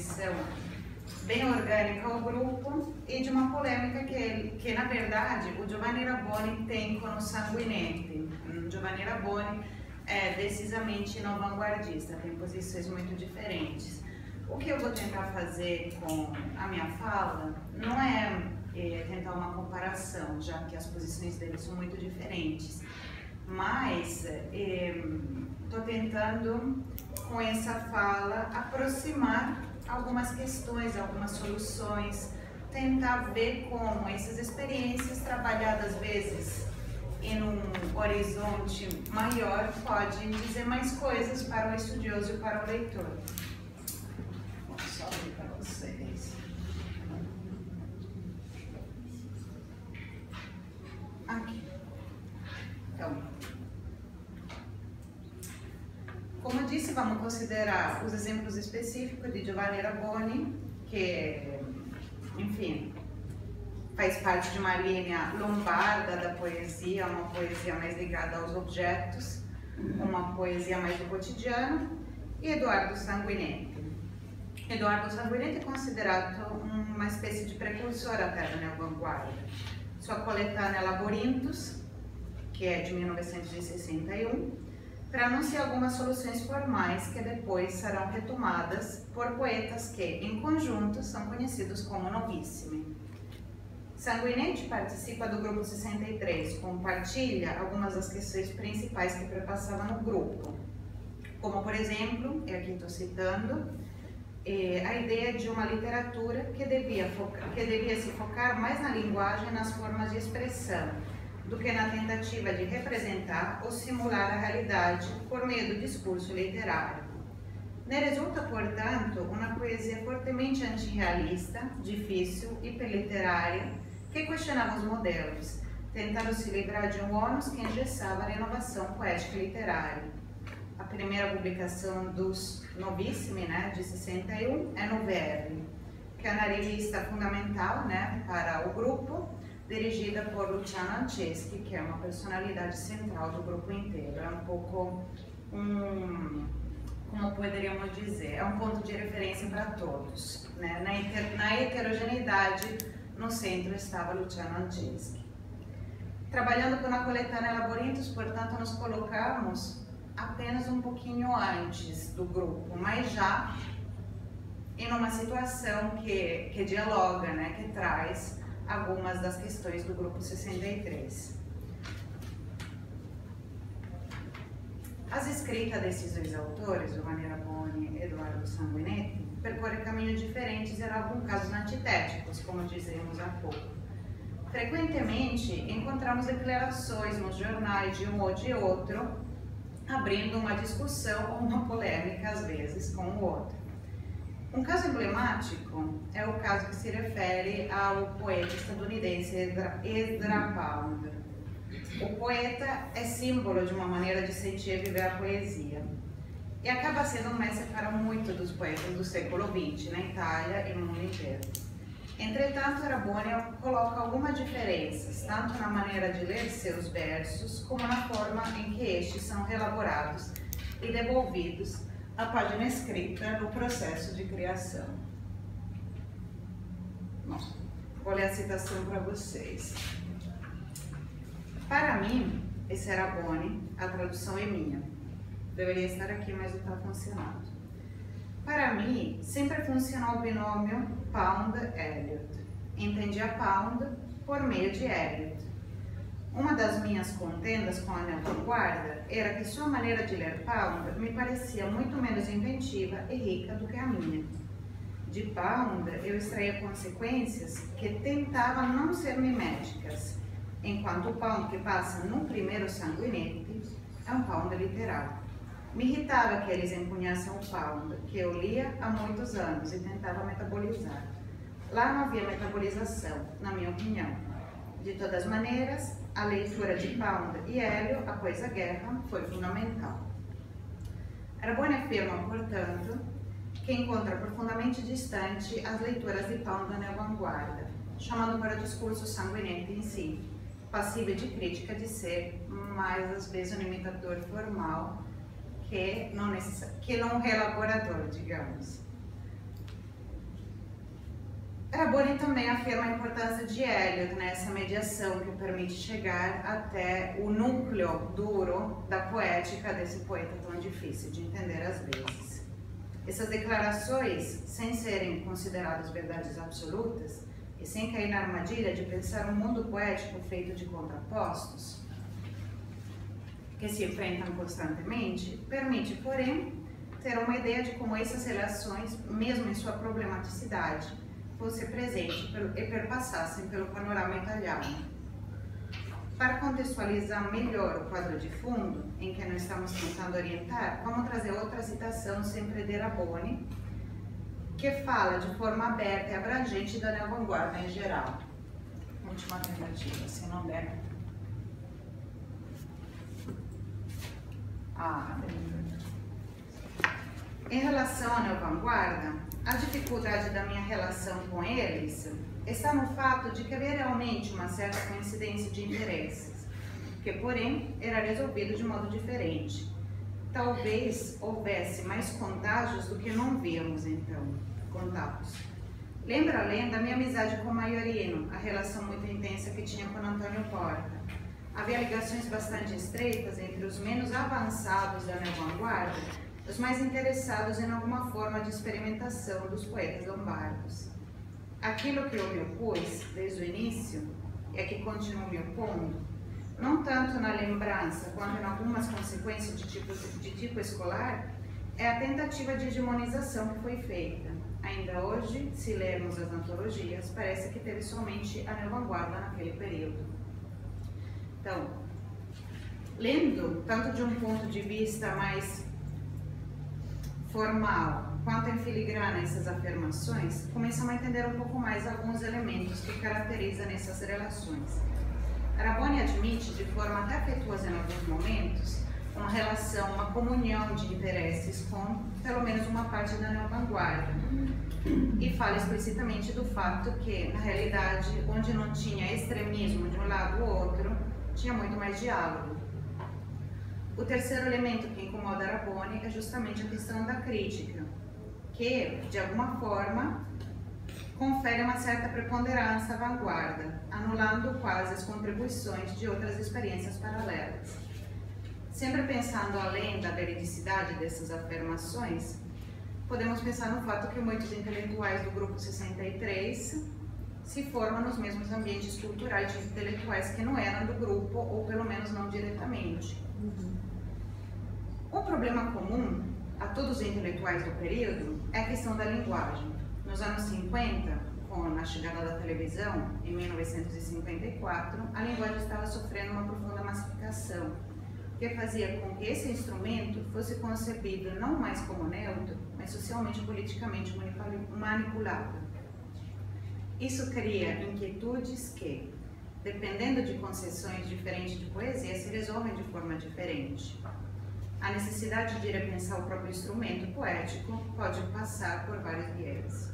contribuição bem orgânica ao grupo e de uma polêmica que, que na verdade, o Giovanni Raboni tem com o Sanguinetti. O Giovanni Raboni é decisamente não vanguardista, tem posições muito diferentes. O que eu vou tentar fazer com a minha fala não é, é tentar uma comparação, já que as posições deles são muito diferentes, mas estou é, tentando, com essa fala, aproximar algumas questões, algumas soluções, tentar ver como essas experiências trabalhadas às vezes em um horizonte maior podem dizer mais coisas para o estudioso e para o leitor. Vou só abrir para vocês. Aqui. Então, como eu disse, vamos considerar os exemplos específicos de Giovanni Raboni, que, enfim, faz parte de uma linha lombarda da poesia, uma poesia mais ligada aos objetos, uma poesia mais do cotidiano, e Eduardo Sanguinetti. Eduardo Sanguinetti é considerado uma espécie de precursor até da neovanguarda. Sua coletânea Laborintos, que é de 1961, para anunciar algumas soluções formais que depois serão retomadas por poetas que, em conjunto, são conhecidos como Novissimi. Sanguinete participa do grupo 63, compartilha algumas das questões principais que perpassavam no grupo, como, por exemplo, e aqui estou citando, eh, a ideia de uma literatura que devia, focar, que devia se focar mais na linguagem e nas formas de expressão, do que na tentativa de representar ou simular a realidade por meio do discurso literário. Ne resulta, portanto, uma poesia fortemente antirrealista, difícil, hiperliterária, que questionava os modelos, tentando se livrar de um ônus que engessava a renovação poética e literária. A primeira publicação dos Novissimi, né, de 61, é no Verbe, que é uma revista fundamental né, para o grupo, dirigida por Luciano Anceschi, que é uma personalidade central do grupo inteiro. É um pouco um, como poderíamos dizer, é um ponto de referência para todos. Né? Na, inter, na heterogeneidade no centro estava Luciano Angeschi. Trabalhando com a coletânea Laborintos, portanto, nos colocamos apenas um pouquinho antes do grupo, mas já em uma situação que, que dialoga, né, que traz algumas das questões do grupo 63. As escritas desses dois autores, Giovanni Raboni e Eduardo Sanguinetti, percorrem caminhos diferentes e, em alguns casos, antitéticos, como dizemos há pouco. Frequentemente, encontramos declarações nos jornais de um ou de outro, abrindo uma discussão ou uma polêmica, às vezes, com o outro. Um caso emblemático é o caso que se refere ao poeta estadunidense Ezra Pound. O poeta é símbolo de uma maneira de sentir e viver a poesia e acaba sendo um mestre para muitos dos poetas do século XX, na Itália e no mundo inteiro. Entretanto, Rabone coloca algumas diferenças, tanto na maneira de ler seus versos, como na forma em que estes são elaborados e devolvidos à página escrita no processo de criação. Bom, vou ler a citação para vocês. Para mim, esse era Rabone, a tradução é minha Deveria estar aqui, mas não está funcionando. Para mim, sempre funcionou o binômio Pound-Elliot. Entendi a Pound por meio de Elliot. Uma das minhas contendas com a vanguarda era que sua maneira de ler Pound me parecia muito menos inventiva e rica do que a minha. De Pound, eu extraía consequências que tentavam não ser miméticas, enquanto o Pound que passa no primeiro sanguinete é um Pound literal. Me irritava que eles empunhassem o Pound, que eu lia há muitos anos e tentava metabolizar. Lá não havia metabolização, na minha opinião. De todas maneiras, a leitura de Pound e Hélio após a guerra foi fundamental. Arbone afirma, portanto, que encontra profundamente distante as leituras de Pound na vanguarda, chamando para discurso sanguinento em si, passível de crítica de ser, mais às vezes, um imitador formal que não, que não é elaborador, digamos. Raboni também afirma a importância de Eliot nessa mediação que permite chegar até o núcleo duro da poética desse poeta tão difícil de entender às vezes. Essas declarações, sem serem consideradas verdades absolutas e sem cair na armadilha de pensar um mundo poético feito de contrapostos, que se enfrentam constantemente, permite, porém, ter uma ideia de como essas relações, mesmo em sua problematicidade, fossem presentes e perpassassem pelo panorama italiano. Para contextualizar melhor o quadro de fundo, em que nós estamos tentando orientar, vamos trazer outra citação sempre de Raboni, que fala de forma aberta e abrangente da neovanguarda em geral. Última tentativa, se não der. Ah, em relação à neovanguarda, a dificuldade da minha relação com eles está no fato de que havia realmente uma certa coincidência de interesses, que, porém, era resolvido de modo diferente. Talvez houvesse mais contágios do que não víamos, então, contatos. Lembra além da minha amizade com o Maiorino, a relação muito intensa que tinha com Antônio Porta. Havia ligações bastante estreitas entre os menos avançados da minha vanguarda os mais interessados em alguma forma de experimentação dos poetas lombardos. Aquilo que eu me opus desde o início, e a que continuo me opondo, não tanto na lembrança quanto em algumas consequências de tipo, de tipo escolar, é a tentativa de hegemonização que foi feita. Ainda hoje, se lermos as antologias, parece que teve somente a vanguarda naquele período. Então, lendo tanto de um ponto de vista mais formal quanto em filigrana essas afirmações, começamos a entender um pouco mais alguns elementos que caracterizam essas relações. Araboni admite, de forma até afetuosa em alguns momentos, uma relação, uma comunhão de interesses com pelo menos uma parte da neo-vanguarda. E fala explicitamente do fato que, na realidade, onde não tinha extremismo de um lado ou outro, tinha muito mais diálogo. O terceiro elemento que incomoda Araboni é justamente a questão da crítica, que, de alguma forma, confere uma certa preponderância à vanguarda, anulando quase as contribuições de outras experiências paralelas. Sempre pensando além da veridicidade dessas afirmações, podemos pensar no fato que muitos intelectuais do Grupo 63 se formam nos mesmos ambientes culturais de intelectuais que não eram do grupo, ou pelo menos não diretamente. Uhum. Um problema comum a todos os intelectuais do período é a questão da linguagem. Nos anos 50, com a chegada da televisão, em 1954, a linguagem estava sofrendo uma profunda massificação, que fazia com que esse instrumento fosse concebido não mais como neutro, mas socialmente e politicamente manipulado. Isso cria inquietudes que, dependendo de concessões diferentes de poesia, se resolvem de forma diferente. A necessidade de repensar o próprio instrumento poético pode passar por vários viés.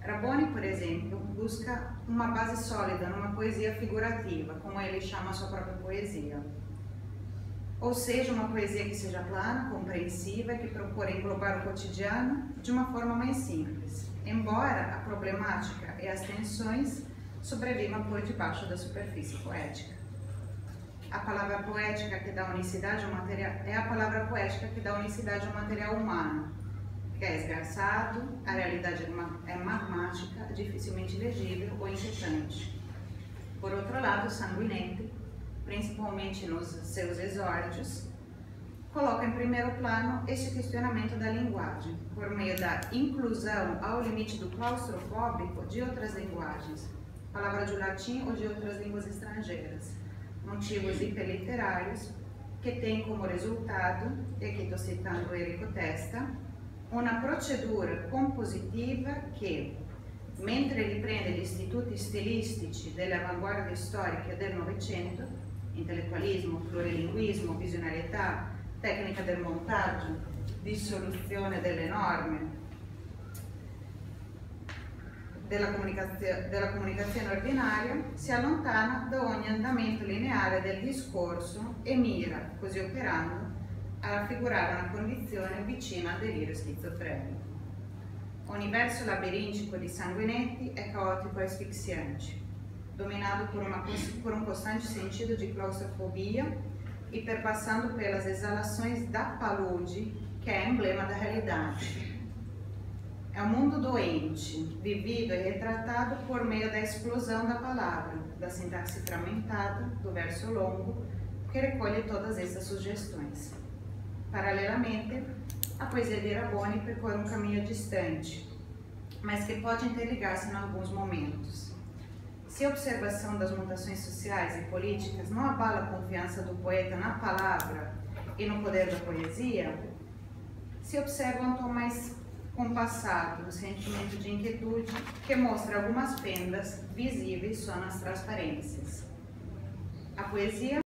Raboni, por exemplo, busca uma base sólida numa poesia figurativa, como ele chama a sua própria poesia. Ou seja, uma poesia que seja plana, compreensiva, que procura englobar o cotidiano de uma forma mais simples, embora a problemática e as tensões sobrevivam por debaixo da superfície poética a palavra poética que dá unicidade ao material é a palavra poética que dá unicidade ao material humano, que é esgarçado, a realidade é, é magmática, dificilmente legível ou inquietante. Por outro lado, Sanguinete, principalmente nos seus exórdios, coloca em primeiro plano este questionamento da linguagem, por meio da inclusão ao limite do claustrofóbico de outras linguagens, palavra de latim ou de outras línguas estrangeiras motivos hiperliterários, que tem como resultado, e aqui estou citando Enrico Testa, uma procedura compositiva che, mentre riprende gli istituti stilistici dell'avanguardia storica del Novecento, intellettualismo, plurilinguismo, visionarietà, tecnica del montaggio, dissoluzione delle norme, della comunicazione, della comunicazione ordinaria si allontana da ogni lineare del discorso e mira, così operando, a raffigurare una condizione vicina al delirio schizofrenico. O universo labiríntico de Sanguinetti é caótico e asfixiante, dominado por, uma, por um constante sentido de claustrofobia e perpassando pelas exalações da palude, que é emblema da realidade. É um mundo doente, vivido e retratado por meio da explosão da palavra, da sintaxe fragmentada, do verso longo, que recolhe todas essas sugestões. Paralelamente, a poesia de Eraboni percorre um caminho distante, mas que pode interligar-se em alguns momentos. Se a observação das mutações sociais e políticas não abala a confiança do poeta na palavra e no poder da poesia, se observa um tom mais compassado, um sentimento de inquietude que mostra algumas fendas visíveis só nas transparências. A poesia